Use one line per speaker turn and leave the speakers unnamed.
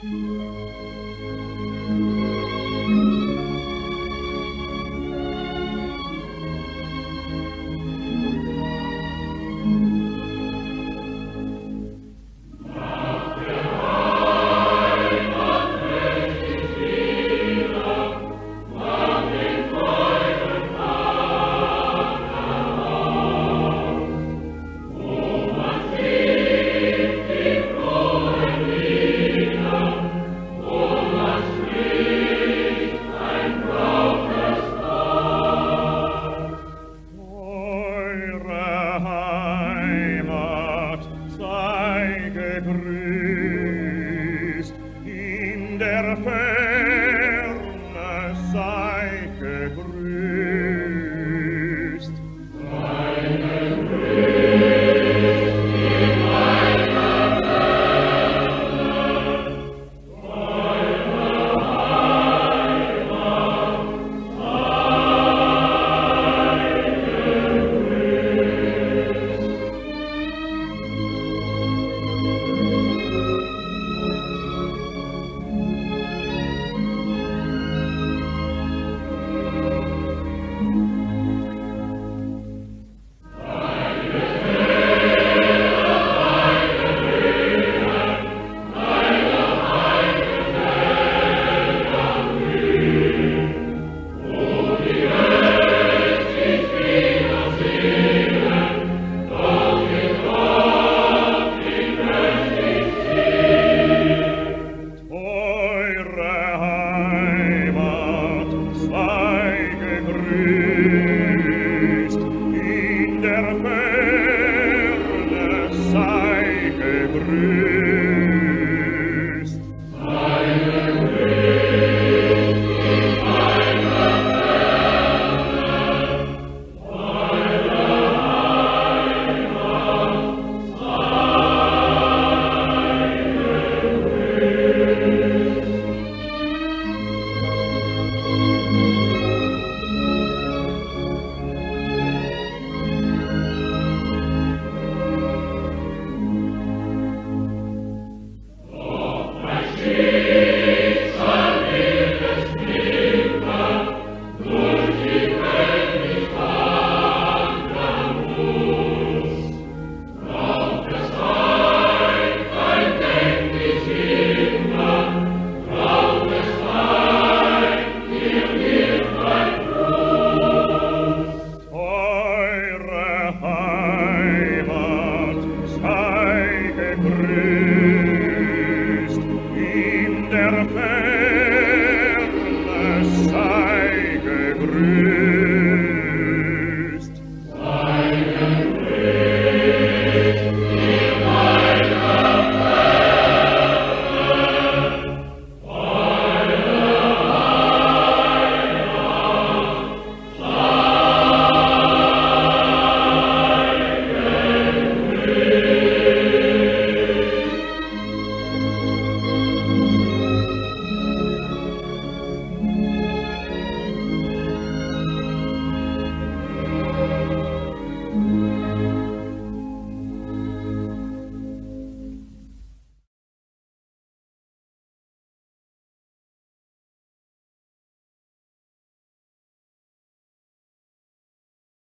Música serpent